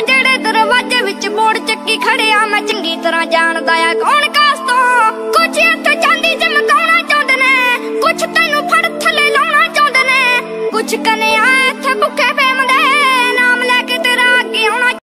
ਆ ਜਿਹੜੇ ਦਰਵਾਜ਼ੇ ਵਿੱਚ ਬੋੜ ਚੱਕੀ ਖੜਿਆ ਮੈਂ ਚੰਗੀ ਤਰ੍ਹਾਂ ਜਾਣਦਾ ਆ ਕੌਣ ਕਾਸ ਤੋਂ। ਕੁਝ ਇੱਥੇ ਚਾਂਦੀ ਚਮਕਾਉਣਾ ਚਾਹੁੰਦੇ ਨੇ ਕੁਝ ਤੈਨੂੰ ਫੜ ਥੱਲੇ ਲਾਉਣਾ ਚਾਹੁੰਦੇ ਨੇ। ਕੁਝ ਕਨੇ ਆ ਇੱਥੇ ਭੁੱਖੇ